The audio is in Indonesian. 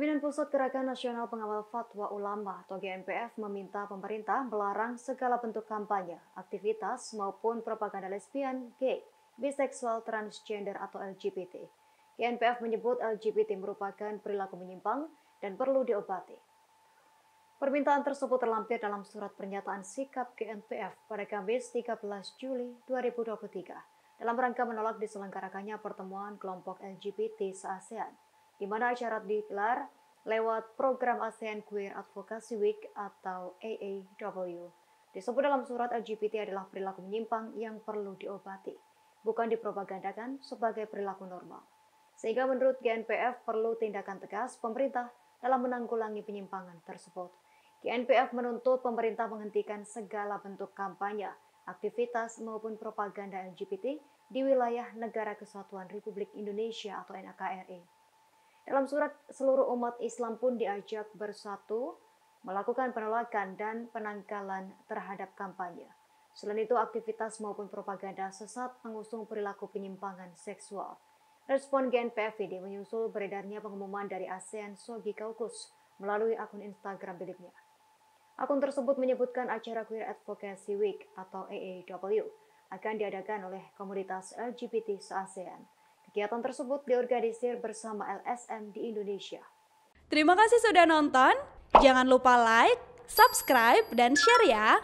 Pusat Gerakan Nasional Pengawal Fatwa Ulama atau GNPF meminta pemerintah melarang segala bentuk kampanye, aktivitas maupun propaganda lesbian, gay, biseksual, transgender atau LGBT. GNPF menyebut LGBT merupakan perilaku menyimpang dan perlu diobati. Permintaan tersebut terlampir dalam surat pernyataan sikap GNPF pada Kamis 13 Juli 2023 dalam rangka menolak diselenggarakannya pertemuan kelompok LGBT se-ASEAN di mana acara digelar lewat program ASEAN Queer Advocacy Week atau AAW. Disebut dalam surat LGBT adalah perilaku menyimpang yang perlu diobati, bukan dipropagandakan sebagai perilaku normal. Sehingga menurut GNPF perlu tindakan tegas pemerintah dalam menanggulangi penyimpangan tersebut. GNPF menuntut pemerintah menghentikan segala bentuk kampanye, aktivitas maupun propaganda LGBT di wilayah Negara Kesatuan Republik Indonesia atau NKRI. Dalam surat, seluruh umat Islam pun diajak bersatu melakukan penolakan dan penangkalan terhadap kampanye. Selain itu, aktivitas maupun propaganda sesat mengusung perilaku penyimpangan seksual. Respon GNPFID menyusul beredarnya pengumuman dari ASEAN Sogi Kaukus melalui akun Instagram miliknya. Akun tersebut menyebutkan acara Queer Advocacy Week atau AAW akan diadakan oleh komunitas LGBT se-ASEAN. Kegiatan tersebut diorganisir bersama LSM di Indonesia. Terima kasih sudah nonton. Jangan lupa like, subscribe, dan share ya.